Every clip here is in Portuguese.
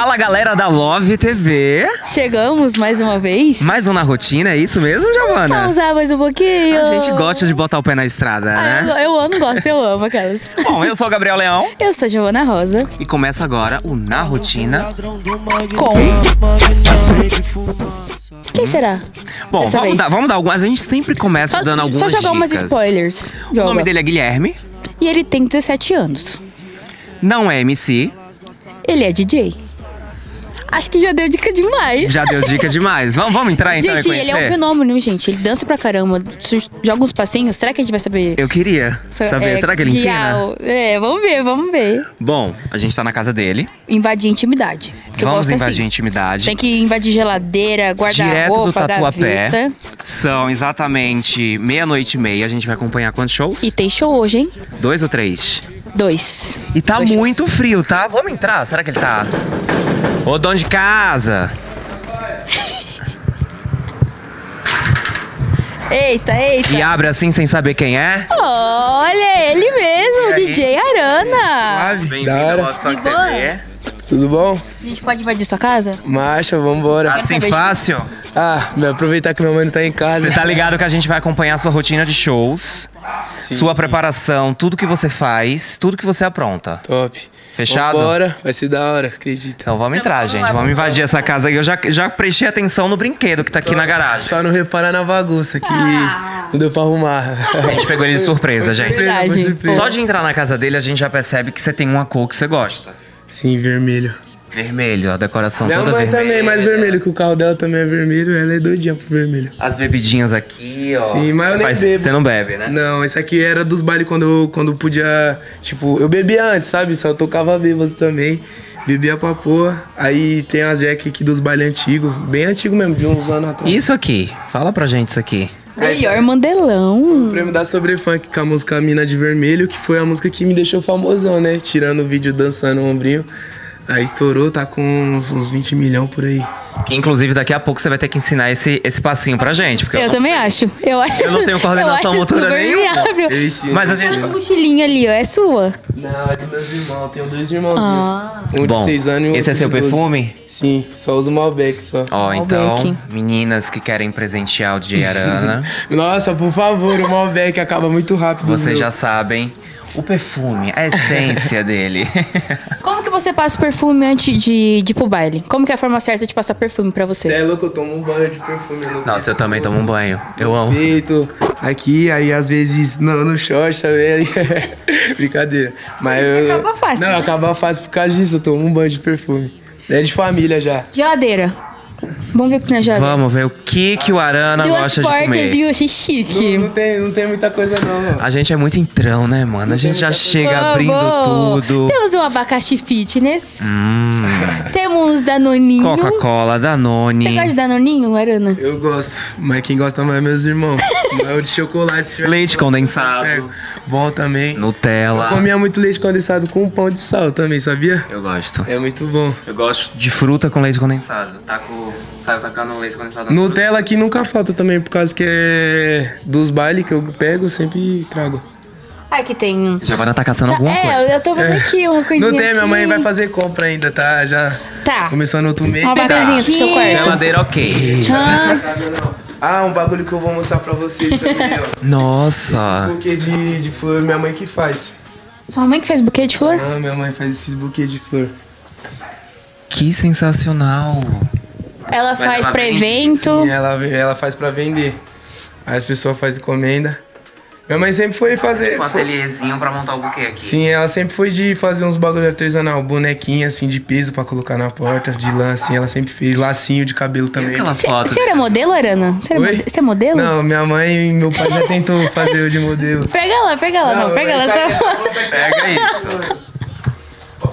Fala galera da Love TV. Chegamos mais uma vez. Mais um na rotina, é isso mesmo, Giovana? Vamos usar mais um pouquinho. A gente gosta de botar o pé na estrada, Ah, né? eu, eu amo, gosto, eu amo aquelas. Bom, eu sou o Gabriel Leão Eu sou Giovana Rosa. e começa agora o Na Rotina. Com. Quem será? Bom, vamos vez. dar, vamos dar algumas. A gente sempre começa Só, dando algumas só jogar umas dicas. spoilers. O Joga. nome dele é Guilherme, E ele tem 17 anos. não é MC, Ele é DJ. Acho que já deu dica demais. já deu dica demais. Vamos, vamos entrar então Gente, ele é um fenômeno, gente. Ele dança pra caramba, joga uns passinhos. Será que a gente vai saber? Eu queria saber, é, será que ele guiar ensina? É, vamos ver, vamos ver. Bom, a gente tá na casa dele. Invadir intimidade. Vamos gosto invadir assim. intimidade. Tem que invadir geladeira, Direto do guarda-roupa, Tatuapé. gaveta. São exatamente meia-noite e meia. A gente vai acompanhar quantos shows? E tem show hoje, hein? Dois ou três? Dois. E tá Dois muito shows. frio, tá? Vamos entrar? Será que ele tá? Ô, dono de casa! Eita, eita. E abre assim sem saber quem é? Olha, ele mesmo? DJ Arana. Bem-vindo ao? TV. Tudo bom? A gente pode invadir sua casa? Marcha, vambora. Assim saber de- fácil? Ah, me aproveitar que minha mãe não tá em casa. Você tá ligado que a gente vai acompanhar a sua rotina de shows, Sim, sua sim. preparação, tudo que você faz, tudo que você apronta. Top. Fechado? Vambora, vai ser da hora, acredita. Então vamos entrar, gente. Vamos invadir essa casa aí. Eu já, já prestei atenção no brinquedo que tá aqui na garagem. Só não reparar na bagunça que não deu pra arrumar. A gente pegou ele de surpresa, gente. Verdade. Só de entrar na casa dele, a gente já percebe que você tem uma cor que você gosta. Sim, vermelho. Vermelho, a decoração Minha toda mãe vermelha. também, mais vermelho, que o carro dela também é vermelho, ela é doidinha pro vermelho. As bebidinhas aqui, ó. Sim, mas eu nem Mas bebo. Você não bebe, né? Não, esse aqui era dos bailes quando eu quando podia. Tipo, eu bebia antes, sabe? Só tocava bêbado também. Bebia pra porra. Aí tem as jack aqui dos bailes antigos, bem antigo mesmo, de uns anos atrás. Isso aqui. Fala pra gente isso aqui. Melhor mandelão. Prêmio da Sobrefunk com a música Mina de Vermelho, que foi a música que me deixou famosão, né? Tirando o vídeo dançando o ombrinho. Aí estourou, tá com uns, uns 20 milhões por aí. Que inclusive daqui a pouco você vai ter que ensinar esse, esse passinho pra gente. Porque eu, Eu também sei. acho. Eu acho. Eu não tenho coordenação motora nenhuma. Eu ensino. Mas a gente. Essa mochilinha ali, ó, é sua? Não, é dos meus irmãos, eu tenho dois irmãozinhos. Ah. Um Bom, de 6 anos e um esse é de seu 12. perfume? Sim, só uso Malbec só. Ó, então, Malbec. meninas que querem presentear o DJ Arana, Nossa, por favor, o Malbec acaba muito rápido. vocês meu. já sabem. O perfume, a essência dele. Como que você passa perfume antes de, de ir pro baile? Como que é a forma certa de passar perfume pra Cê você? é louco, eu tomo um banho de perfume. no Nossa, eu também tomo um banho. Eu amo. peito, aqui, aí às vezes no, no short também. Brincadeira. Mas eu. acaba fácil, Não, né? acaba fácil por causa disso, eu tomo um banho de perfume. É de família já. Geladeira. Vamos ver o que na geladeira. Vamos ver o que que o Arana Duas gosta de portas comer. e eu achei chique. Não, não tem, não tem muita coisa não, mano. A gente é muito entrão, né, mano? A gente já chega Vamos. abrindo tudo. Temos um abacaxi fitness. Hum, Temos danoninho. Coca-Cola, Danone. Você gosta de danoninho, Arana? Eu gosto, mas quem gosta mais é meus irmãos. mas o de chocolate. Leite condensado. eu pego. Bom também. Eu Nutella. comia muito leite condensado com pão de sal também, sabia? Eu gosto. É muito bom. Eu gosto de fruta com leite condensado. Taco, tacando leite condensado. na Nutella aqui nunca falta também, por causa que é dos bailes que eu pego, sempre trago. Aqui tem. fruta. Já vai tá caçando Tá, alguma é, coisa. eu tô vendo aqui uma coisinha. Não tem, minha mãe vai fazer compra ainda, tá? Já Tá. começou no outro mês. Uma batezinha pro seu quarto. Geladeira ok. Tchau. Ah, um bagulho que eu vou mostrar pra vocês também, ó. Nossa. Buquê de, de flor, minha mãe que faz. Sua mãe que fez buquê de flor? Ah, minha mãe faz esses buquês de flor. Que sensacional. Ela faz ela pra vende, evento. E ela, ela faz pra vender. Aí as pessoas fazem encomenda. Minha mãe sempre foi fazer. Um foi- ateliêzinho pra montar o buquê aqui. Sim, ela sempre foi de fazer uns bagulho artesanal, bonequinha assim de peso pra colocar na porta, de lã assim, ela sempre fez lacinho de cabelo também. aquelas Você fotos? você era modelo, Arana? Você, mode- é modelo? Não, minha mãe e meu pai já tentou fazer eu de modelo. Pega lá, pega lá. Não, pega lá. mas Só... sabe- Pega isso.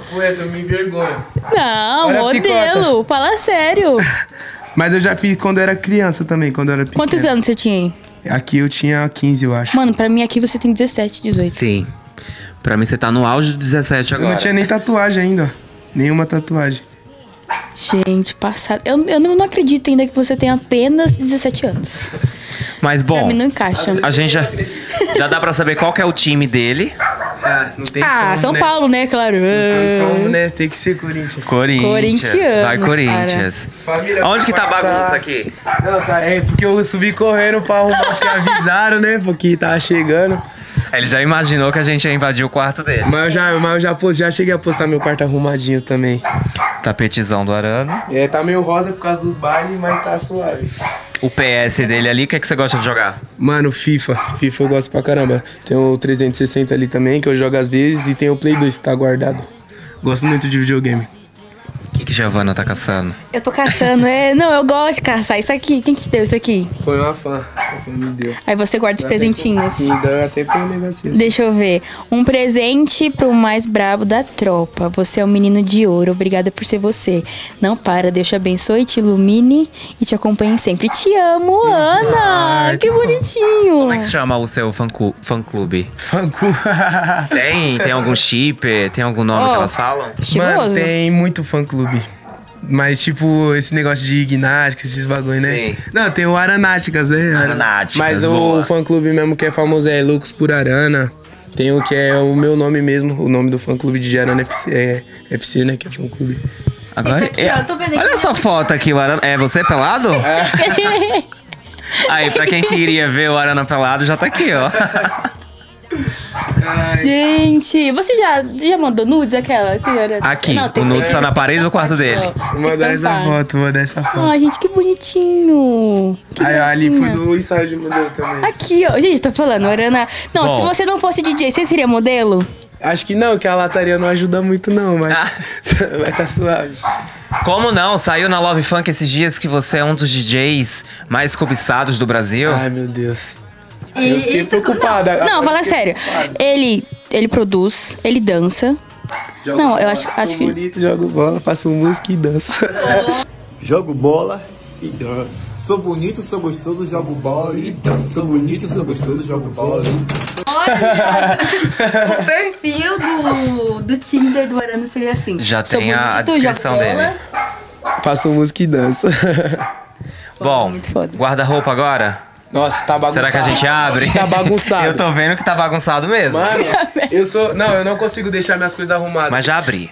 Poeta, eu me envergonho. Não, Olha a modelo. Fala sério. Mas eu já fiz quando eu era criança também, quando eu era pequeno. Quantos anos você tinha aí? Aqui eu tinha 15, eu acho. Mano, pra mim aqui você tem 17, 18. Sim. Pra mim você tá no auge do 17 Eu agora. não tinha nem tatuagem ainda, ó. Nenhuma tatuagem. Gente, passado. Eu, eu não, acredito ainda que você tem apenas 17 anos. Mas Pra bom, mim não encaixa. a gente já, já dá pra saber qual que é o time dele. Ah, não tem Ah, como, São né? Paulo, né? Claro. Não tem Ah. como, né? Tem que ser Corinthians. Corinthians. Corintiano, Vai, Corinthians. Família, Onde que tá a bagunça aqui? Não, tá, é porque eu subi correndo pra arrumar, porque avisaram, né? Porque tava chegando. Ele já imaginou que a gente ia invadir o quarto dele. Mas eu já, mas eu já, já cheguei a postar meu quarto arrumadinho também. Tapetizão do Arano. É, tá meio rosa por causa dos bailes, mas tá suave. O PS dele ali, o que, é que você gosta de jogar? Mano, FIFA. FIFA eu gosto pra caramba. Tem o 360 ali também, que eu jogo às vezes, e tem o Play 2 que tá guardado. Gosto muito de videogame. Que, Giovana tá caçando? Eu tô caçando. É, não, eu gosto de caçar. Isso aqui, quem que te deu isso aqui? Foi uma fã. Me deu. Aí você guarda os presentinhos. Sim, dá até pra um negocinho. Deixa eu ver. Um presente pro mais brabo da tropa. Você é um menino de ouro. Obrigada por ser você. Não para. Deus te abençoe, te ilumine e te acompanhe sempre. Te amo, Ana. Ai, que bonitinho. Como é que chama o seu fã, fã clube? Fã Tem? Tem algum chip? Tem algum nome Ó, que elas falam? Mano, tem muito fã clube. Mas, tipo, esse negócio de ginástica, esses bagulho, né? Sim. Não, tem o Aranáticas, né? Aranáticas, Mas boa. o fã clube mesmo que é famoso é Lucas por Arana. Tem o que é o meu nome mesmo, o nome do fã clube de Arana FC, é FC, né? Que é fã clube. Agora, aqui, ó, tô vendo aqui. Olha essa foto aqui, o Arana. É você pelado? Aí, pra quem queria ver o Arana pelado, já tá aqui, ó. Gente, você já, já mandou nudes aquela? Que era- Aqui, tem- o nudes tá na parede do quarto dele. Vou mandar essa foto, vou mandar essa foto. Ai, gente, que bonitinho. Que Aí ali foi do ensaio de modelo também. Aqui, ó. Gente, tô falando, Arana. Não, Bom. se você não fosse DJ, você seria modelo? Acho que não, que a lataria não ajuda muito não, mas Ah. vai tá suave. Como não? Saiu na Love Funk esses dias que você é um dos DJs mais cobiçados do Brasil. Ai, meu Deus. Eu fiquei preocupada. Não, fala eu sério. Ele, ele produz, ele dança. Jogo Não, eu bola, acho- sou acho que- bonito, jogo bola, faço música e danço. Jogo bola e danço. Sou bonito, sou gostoso, jogo bola e danço. Sou bonito, sou gostoso, jogo bola e o perfil do, do Tinder do Arana seria assim. Já Sou tem a- a bonito, descrição bola. dele. faço música e danço. Bom, guarda-roupa agora? Nossa, tá bagunçado. Será que a gente abre? Tá bagunçado. Eu tô vendo que tá bagunçado mesmo. Mano, eu sou... Não, eu não consigo deixar minhas coisas arrumadas. Mas já abri.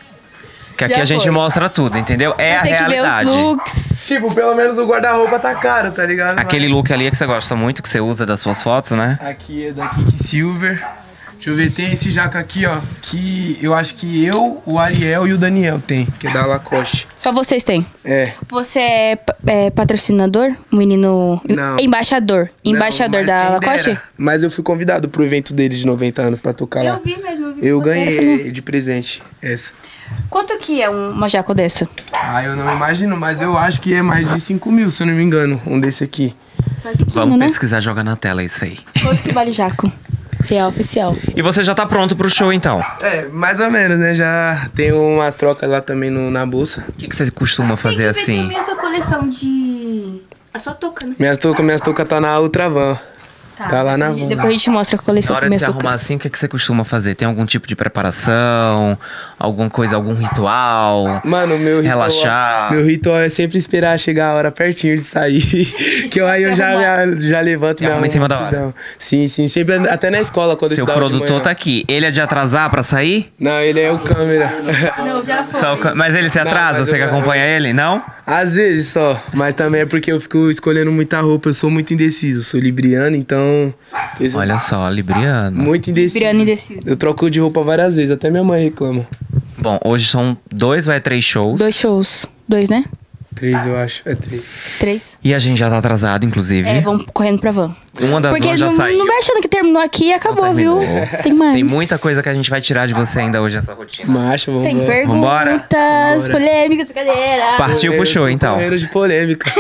Que aqui Já a gente foi. mostra tudo, entendeu? É a Tem que ver os realidade. looks. Tipo, pelo menos o guarda-roupa tá caro, tá ligado? Aquele look ali é que você gosta muito, que você usa das suas fotos, né? Aqui é da Kiki Silver. Deixa eu ver, tem esse jaco aqui, ó. Que eu acho que eu, o Ariel e o Daniel tem, que é da Lacoste. Só vocês têm. É. Você é, é patrocinador? Menino. Não. Embaixador. Embaixador Não, da Lacoste? dera. Mas eu fui convidado pro evento deles de 90 anos pra tocar lá. vi mesmo, eu vi. Eu você ganhei feliz. de presente essa. Quanto que é um- uma jaco dessa? Ah, eu não imagino, mas eu acho que é mais de 5 mil, se eu não me engano, um desse aqui. Vamos né? pesquisar, jogar na tela isso aí. Quanto que vale jaco? Real oficial. E você já tá pronto pro show, então? É, mais ou menos, né? Já tem umas trocas lá também no- na bolsa. O que, que você costuma fazer assim? a sua coleção de. A sua touca, né? Minhas toucas minhas touca tá na outra van. Tá lá na van. Depois a gente mostra a Na coleção hora com de se arrumar assim, o que, que você costuma fazer? Tem algum tipo de preparação? Alguma coisa, algum ritual? Mano, meu ritual, Relaxar. meu ritual é sempre esperar chegar a hora pertinho de sair. que eu, aí eu já, já, já levanto Se arruma em cima da hora. rapidão. Sim, sim. Sempre até na escola quando eu Seu estudava de produtor manhã. tá aqui. Ele é de atrasar pra sair? Não, ele é o câmera. Não, já foi. Só o Mas ele se Não, atrasa? mas você eu- que acompanha ele? Não? Às vezes só, mas também é porque eu fico escolhendo muita roupa. Eu sou muito indeciso, sou libriano, então. Olha só, Libriano. Muito indeciso. Libriano indeciso. Eu troco de roupa várias vezes, até minha mãe reclama. Bom, hoje são dois ou é três shows? Dois shows. Dois, né? Três, eu acho. É três. Três. E a gente já tá atrasado, inclusive. É, vamos correndo pra van. Uma das Porque vans já não, saiu. não vai achando que terminou aqui e acabou, viu? Tem mais. Tem muita coisa que a gente vai tirar de você ainda hoje nessa rotina. Marcha, vamos Tem perguntas, Vambora? polêmicas, brincadeira. Partiu pro show, então. Correndo de polêmica.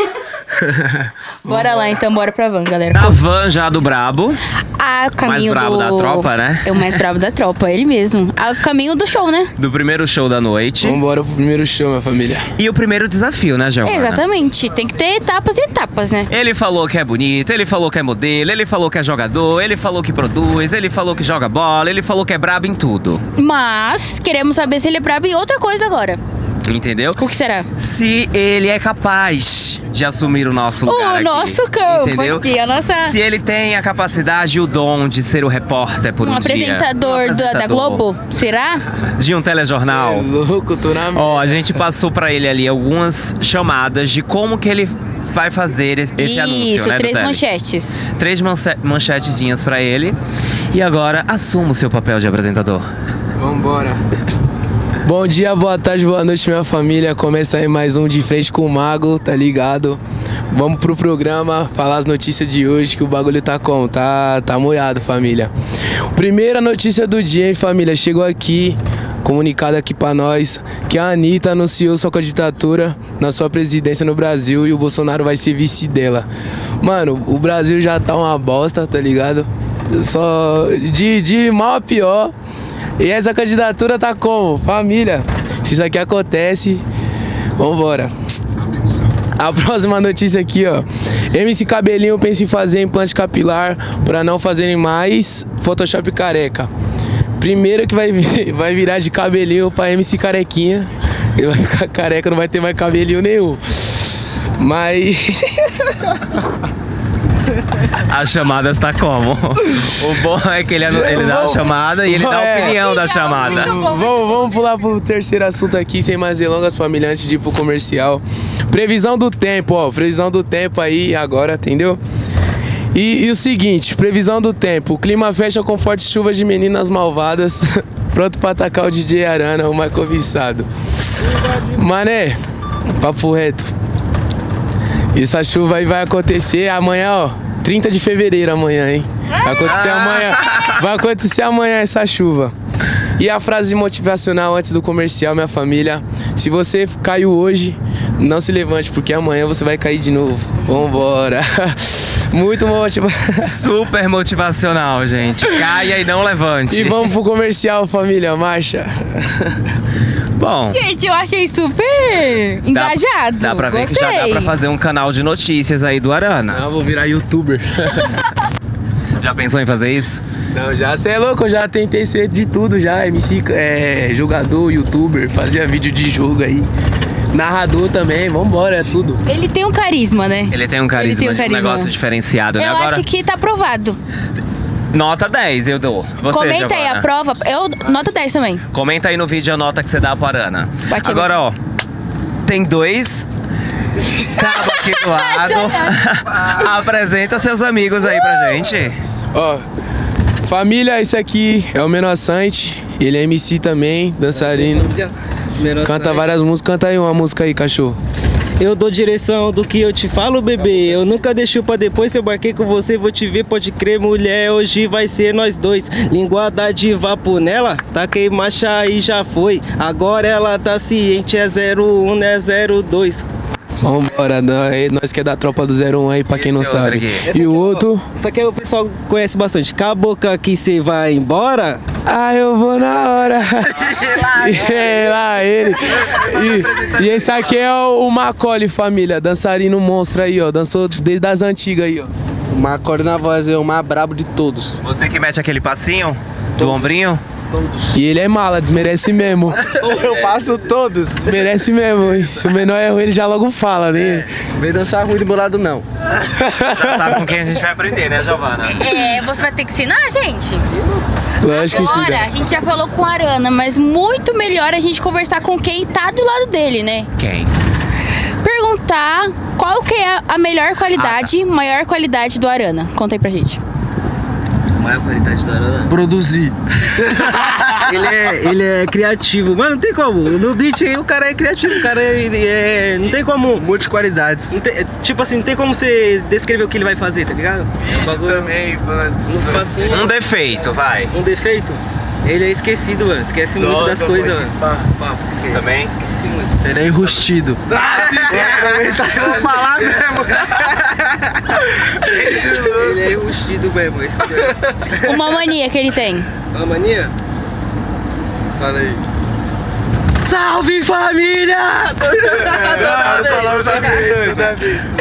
Bora lá, então, bora pra van, galera. Na van já do Brabo. Ah, o caminho brabo do... da tropa, né? É o mais brabo da tropa, ele mesmo. Ah, o caminho do show, né? Do primeiro show da noite. Vambora pro primeiro show, minha família. E o primeiro desafio, né, Giovana? Exatamente. Tem que ter etapas e etapas, né? Ele falou que é bonito, ele falou que é modelo, ele falou que é jogador, ele falou que produz, ele falou que joga bola, ele falou que é brabo em tudo. Mas queremos saber se ele é brabo em outra coisa agora. Entendeu? O que será? Se ele é capaz de assumir o nosso lugar. O aqui, nosso campo entendeu? aqui, a nossa. Se ele tem a capacidade e o dom de ser o repórter por um, Um dia. apresentador, Um da- da apresentador Globo? Será? De um telejornal. Cê é louco, tô na Ó, a gente passou pra ele ali algumas chamadas de como que ele vai fazer esse, esse anúncio, Isso, né, três manchetes. Três manche- manchetezinhas pra ele. E agora assuma o seu papel de apresentador. Vambora. Bom dia, boa tarde, boa noite, minha família. Começa aí mais um De Frente com o Mago, tá ligado? Vamos pro programa, falar as notícias de hoje, que o bagulho tá como? Tá, tá moiado, família. Primeira notícia do dia, hein, família? Chegou aqui, comunicado aqui pra nós, que a Anitta anunciou sua candidatura na sua presidência no Brasil e o Bolsonaro vai ser vice dela. Mano, o Brasil já tá uma bosta, tá ligado? Só de, de mal a pior. E essa candidatura tá como? Família. Se isso aqui acontece, vambora. A próxima notícia aqui, ó. MC Cabelinho pensa em fazer implante capilar para não fazerem mais Photoshop careca. Primeiro que vai, vai virar de cabelinho pra MC Carequinha. Ele vai ficar careca, não vai ter mais cabelinho nenhum. Mas. A chamada está como? O bom é que ele, ele dá a chamada e ele dá a É. opinião da chamada. vamos, vamos pular pro terceiro assunto aqui, sem mais delongas, família, antes de ir pro comercial. Previsão do tempo, ó. Previsão do tempo aí agora, entendeu? E, e o seguinte, previsão do tempo. O clima fecha com fortes chuvas de meninas malvadas. Pronto pra atacar o DJ Arana, o mais cobiçado. Mané, papo reto. Essa chuva aí vai acontecer amanhã, ó. 30 de fevereiro amanhã, hein? Vai acontecer amanhã. Vai acontecer amanhã essa chuva. E a frase motivacional antes do comercial, minha família. Se você caiu hoje, não se levante, porque amanhã você vai cair de novo. Vambora. Muito motivacional. Super motivacional, gente. Caia e não levante. E vamos pro comercial, família. Marcha. Bom, Gente, eu achei super dá, engajado. dá pra ver Gostei. que já dá pra fazer um canal de notícias aí do Arana. Eu vou virar youtuber. Já pensou em fazer isso? Não, já você é louco, eu já tentei ser de tudo já. MC, é, jogador, youtuber, fazia vídeo de jogo aí. Narrador também, vambora, é tudo. Ele tem um carisma, né? Ele tem um carisma, tem um um carisma. negócio diferenciado, né? Eu Agora, acho que tá aprovado. nota 10 eu dou. Você, Comenta aí Giovana. a prova. Eu nota 10 também. Comenta aí no vídeo a nota que você dá pro Arana. Bate Agora, ó, tem dois cabos aqui do lado. Apresenta seus amigos aí pra gente. Ó, família, esse aqui é o Menor Sante. Ele é MC também, dançarino. Canta várias músicas. Canta aí uma música aí, cachorro. Eu dou direção do que eu te falo, bebê. Eu nunca deixo pra depois. Se eu barquei com você, vou te ver. Pode crer, mulher. Hoje vai ser nós dois. Linguada de vapo nela. Taquei marcha e já foi. Agora ela tá ciente. É 01, não é 02. Vambora, nós, nós que é da tropa do 01 aí, pra quem não outro sabe. E o outro. Isso aqui o pessoal conhece bastante. Cabocla que você vai embora. Ah, eu vou na hora. e lá ele. E, e esse aqui é o, o Macaulay, família. Dançarino monstro aí, ó. Dançou desde as antigas aí, ó. O na voz é o mais brabo de todos. Você que mete aquele passinho do ombrinho. E ele é mala, desmerece mesmo. Eu faço todos. Desmerece mesmo. hein? Se o menor é ruim, ele já logo fala, né? Vem dançar ruim do meu lado, não. Já sabe com quem a gente vai aprender, né, Giovana? É, você vai ter que ensinar, gente. Lógico que sim. Agora, cara. a gente já falou com a Arana, mas muito melhor a gente conversar com quem tá do lado dele, né? Quem? Perguntar qual que é a melhor qualidade, Ah, maior qualidade do Arana. Conta aí pra gente. Maior qualidade do Arana. Produzir. ele, é, ele é criativo. Mano, não tem como. No beat aí o cara é criativo. O cara é. é- não tem como. Muitas qualidades. tem- tipo assim, não tem como você descrever o que ele vai fazer, tá ligado? É um bagulho. Também, passinhos. Um defeito, vai. Um defeito? Ele é esquecido, mano. Esquece muito Nossa, das coisas, mano. pá. Papo, esquece. Também? Esquece muito. Ele é enrustido. Vou falar mesmo. ele é enrustido mesmo. Esse é Uma mania que ele tem. uma mania? Fala aí. Salve família!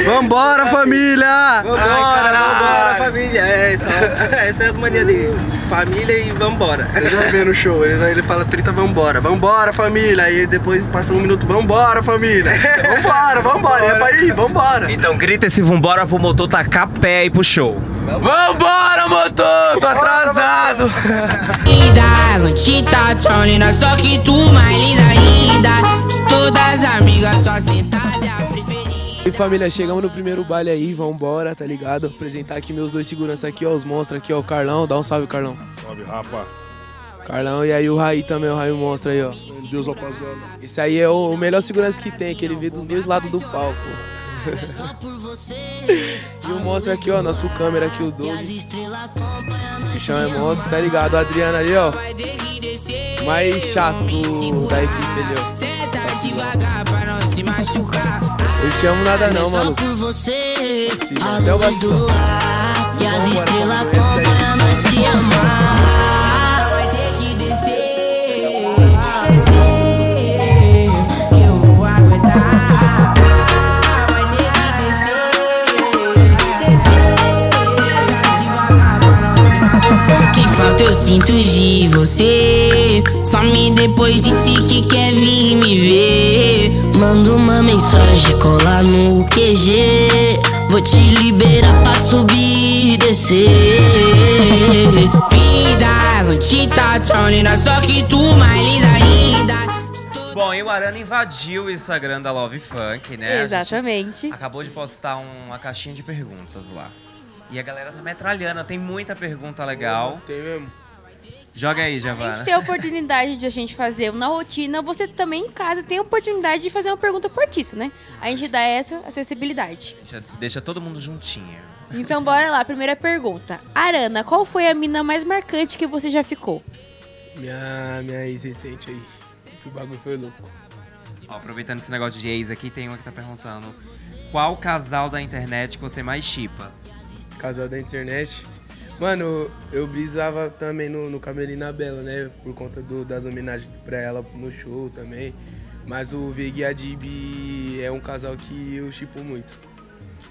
Vambora, família! Vambora, vambora, família. É, essa, essa é as manias dele. Família e vambora. Você já vê no show, ele, ele fala 30, vambora, vambora família, aí depois passa um minuto, vambora família, vambora, vambora, é pra ir, vambora. Então grita esse vambora pro motor tacar pé aí pro show. Vambora, motor! Tô atrasado! Vida, noite tá tronina, só que tu mais linda família, chegamos no primeiro baile aí, vambora, tá ligado? Apresentar aqui meus dois seguranças aqui, ó, os monstros aqui, ó, o Carlão, dá um salve, Carlão. Salve, rapa. Carlão, e aí o Raí também, o Raí monstro aí, ó. Deus, rapaziada. Esse aí é o, melhor segurança que tem, que ele vê dos dois lados do palco. e o monstro aqui, ó, nosso câmera aqui, o Doug. O bichão é monstro, tá ligado? O Adriano ali, ó. Mais chato do, da equipe ali, ó. Senta devagar pra não se machucar. Eu chamo nada não, mano. por você, Sim, gosto do ar. E as estrelas acompanham nós se amar. Vai ter que descer, descer, que eu vou aguentar. Vai ter que descer, descer. Que falta eu sinto de você. Some depois disse que quer vir me ver. Manda uma mensagem, cola no QG. Vou te liberar pra subir e descer. Vida, noite tá tronina, só que tu mais linda ainda. Bom, e o Arana invadiu o Instagram da Love Funk, né? Exatamente. acabou de postar um- uma caixinha de perguntas lá. E a galera tá metralhando, tem muita pergunta legal. Tem mesmo? Joga aí, A gente tem a oportunidade de a gente fazer na rotina, você também em casa tem a oportunidade de fazer uma pergunta pro artista, né? A gente dá essa acessibilidade. Deixa, deixa todo mundo juntinho. Então bora lá, primeira pergunta. Arana, qual foi a mina mais marcante que você já ficou? Minha, minha ex recente aí. Que o bagulho foi louco. Ó, aproveitando esse negócio de ex aqui, tem uma que tá perguntando. Qual casal da internet que você mais chipa? Casal da internet. Mano, eu brisava também no, no Camelinho na Bela, né? Por conta do- das homenagens pra ela no show também. Mas o Vig e a Dib é um casal que eu chipo muito.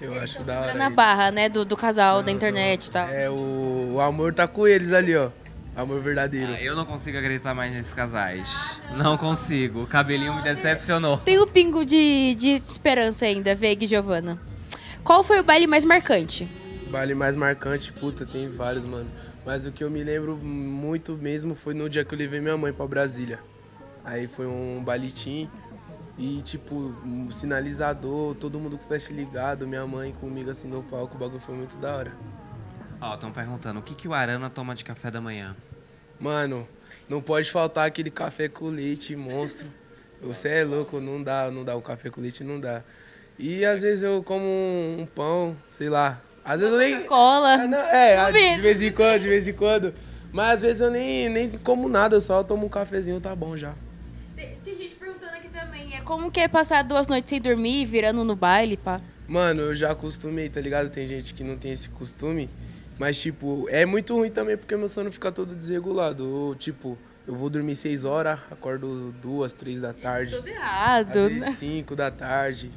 Eu acho da hora. Na eles. barra, né? Do, do casal, da internet e tal. É, o, o amor tá com eles ali, ó. Amor verdadeiro. Ah, eu não consigo acreditar mais nesses casais. Não consigo. O cabelinho me decepcionou. Tem um pingo de, de esperança ainda, Veg e Giovana. Qual foi o baile mais marcante? Baile mais marcante, puta, tem vários, mano. Mas o que eu me lembro muito mesmo foi no dia que eu levei minha mãe pra Brasília. Aí foi um balitim e, tipo, um sinalizador, todo mundo com flash ligado, minha mãe comigo assim no palco, o bagulho foi muito da hora. Ó, estão perguntando, o que, que o Arana toma de café da manhã? Mano, não pode faltar aquele café com leite monstro. Você é louco, não dá, não dá. O café com leite não dá. E às vezes eu como um, um pão, sei lá. Às vezes eu nem. Cola. Ah, não, é, de vez em quando, de vez em quando. Mas às vezes eu nem, nem como nada, eu só tomo um cafezinho, tá bom já. Tem tem gente perguntando aqui também, é como que é passar duas noites sem dormir, virando no baile, pá? Mano, eu já acostumei, tá ligado? Tem gente que não tem esse costume. Mas, tipo, é muito ruim também porque meu sono fica todo desregulado. Ou, tipo, eu vou dormir seis horas, acordo duas, três da tarde. Tudo errado, Às né? vezes 5 da tarde.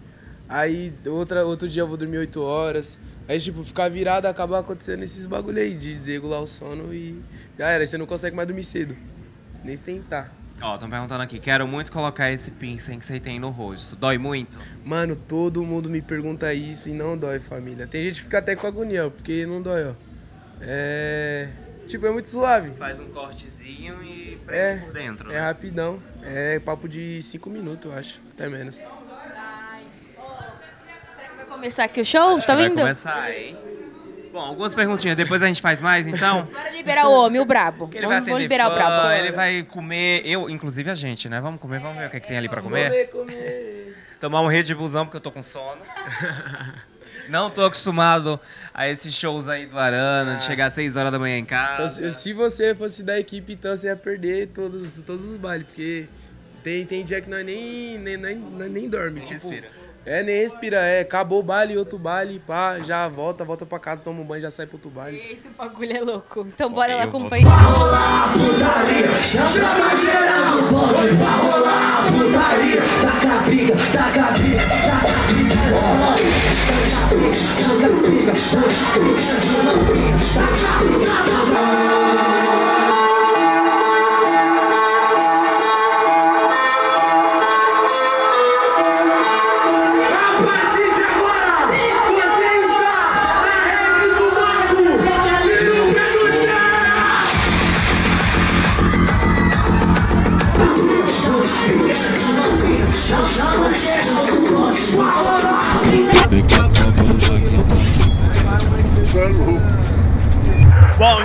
Aí outra, outro dia eu vou dormir 8 horas. Aí, tipo, ficar virado acaba acontecendo esses bagulho aí, de desregular o sono e já era. Aí você não consegue mais dormir cedo. Nem se tentar. Ó, estão perguntando aqui, quero muito colocar esse piercing que você tem no rosto. Dói muito? Mano, todo mundo me pergunta isso e não dói, família. Tem gente que fica até com agonia, ó, porque não dói, ó. É. Tipo, é muito suave. Faz um cortezinho e prende É, por dentro. é né? rapidão. É papo de 5 minutos, eu acho. Até menos. Vai começar aqui o show? Tá Vai vendo? começar, hein? Bom, algumas perguntinhas, depois a gente faz mais, então? Bora liberar o homem, o brabo. Ele vai Vamos, atender liberar o fã, brabo. ele vai comer, eu, inclusive a gente, né? Vamos comer, vamos ver o que, que tem ali pra comer? Comer, comer. Tomar um Red Bullzão porque eu tô com sono. Não tô acostumado a esses shows aí do Arana, de chegar às 6 horas da manhã em casa. se se você fosse da equipe, então você ia perder todos, todos os bailes, porque tem, tem dia que nós nem, nem, nem, nem dorme. tipo, respira. É nem Nêspira, é. Acabou o baile, outro baile, pá, já volta, volta pra casa, toma um banho, já sai pro outro baile. Eita, o bagulho é louco. Então bora lá acompanhar. Vai rolar putaria, chama geral, pode pra rolar putaria. Taca briga, taca briga, taca briga, taca briga, taca briga, taca briga, briga.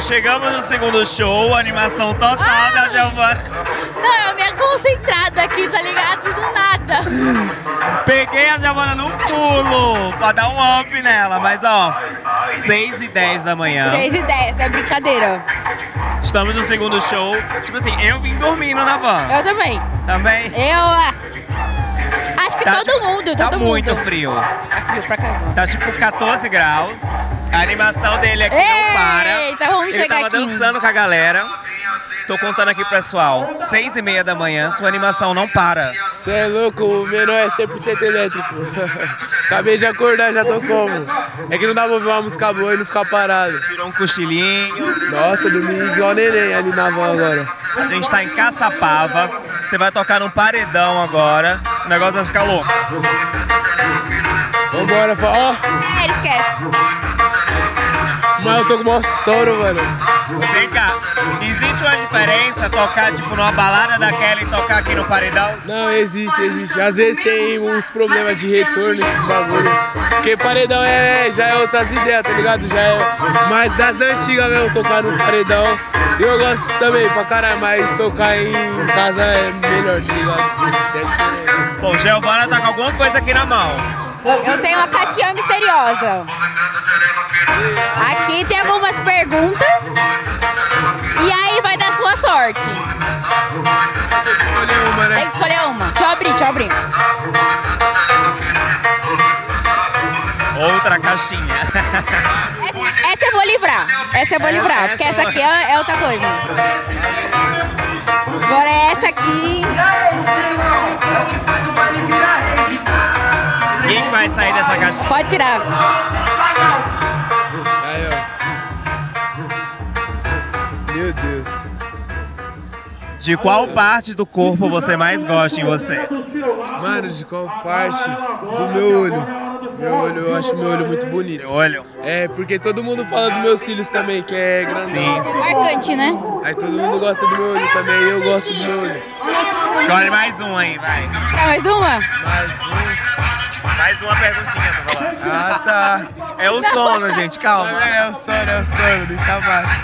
Chegamos no segundo show, animação total da Giovana. Não, eu me concentrada aqui, tá ligado? Do nada. Peguei a Giovana no pulo pra dar um up nela, mas ó, 6 e 10 da manhã. 6 e 10, é brincadeira. Estamos no segundo show. Tipo assim, eu vim dormindo na van. Eu também. Também? Eu, ah, acho que Tá, todo tipo, mundo, Tá todo muito mundo. frio. Tá frio pra caramba. Tá tipo 14 graus. A animação dele aqui não para. Eita, vamos Ele chegar tava aqui. dançando com a galera. Tô contando aqui, pessoal. Seis e meia da manhã, sua animação não para. Você é louco, o menor é 100% elétrico. Acabei de acordar, já tô como? É que não dá pra ouvir uma música boa e não ficar parado. Tirou um cochilinho. Nossa, dormi igual neném ali na van agora. A gente tá em Caçapava. Você vai tocar num paredão agora. O negócio vai ficar louco. Vambora, ó. É, esquece. Mas eu tô com o maior sono, mano. Vem cá, existe uma diferença tocar tipo numa balada daquela e tocar aqui no paredão? Não, existe, existe. Às vezes tem uns problemas de retorno, esses bagulho. Porque paredão é, já é outras ideias, tá ligado? Já é mais das antigas mesmo, tocar no paredão. E eu gosto também pra caralho, mas tocar em casa é melhor, tá ligado? Diferença. Bom, Giovana tá com alguma coisa aqui na mão. Eu tenho uma caixinha misteriosa. Aqui tem algumas perguntas. E aí vai dar sua sorte. Escolher uma, Tem né? que escolher uma. Deixa eu abrir, deixa eu abrir. Outra caixinha. Essa, essa eu vou livrar. Essa eu vou livrar, porque essa aqui é, é outra coisa. Agora essa aqui. Quem que vai sair dessa caixinha? Pode tirar. De qual parte do corpo você mais gosta em você? Mano, de qual parte? Do meu olho. Meu olho, eu acho meu olho muito bonito. Seu olho? É, porque todo mundo fala dos meus cílios também, que é grandão. Sim, sim. Marcante, né? Aí todo mundo gosta do meu olho também, e eu gosto do meu olho. Escolhe mais um aí, vai. Mais uma? Mais um. Mais uma perguntinha, tô falando. Ah, tá. É o sono, gente, calma. É, é o sono, é o sono, deixa abaixo.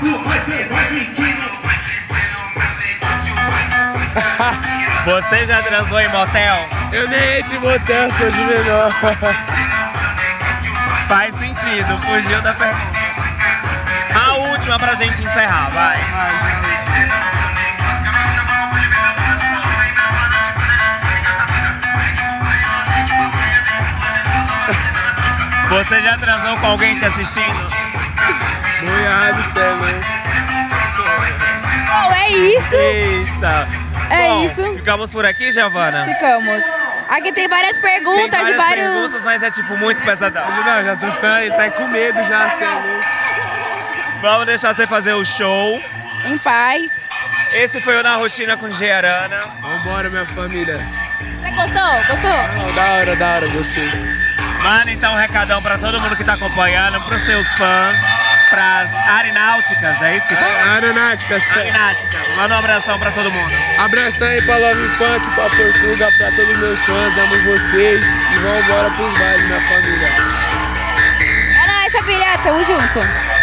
Você já transou em motel? Eu nem entro em motel, sou de menor. Faz sentido, fugiu da pergunta. A última pra gente encerrar, vai. Você já transou com alguém te assistindo? Cê é louco. Oh, é isso? Eita! É Bom, isso. Ficamos por aqui, Giovana? Ficamos. Aqui tem várias Tem perguntas de várias vários. perguntas, mas é tipo muito pesadão. Não, já tô ficando, ele tá com medo já, louco. Vamos deixar você fazer o show. Em paz. Esse foi o Na Rotina com Gearana. Vambora, minha família. Você gostou? Gostou? Não, da hora, da hora, gostei. Manda então um recadão pra todo mundo que tá acompanhando, pros seus fãs, pras aeronáuticas, é isso que fala? Aeronáutica, cê. Aeronáuticas. Manda um abração pra todo mundo. Abração aí pra Love Funk, pra Portuga, pra todos os meus fãs, amo vocês. E vamos embora pros bailes, minha família. É nóis, família. Tamo junto.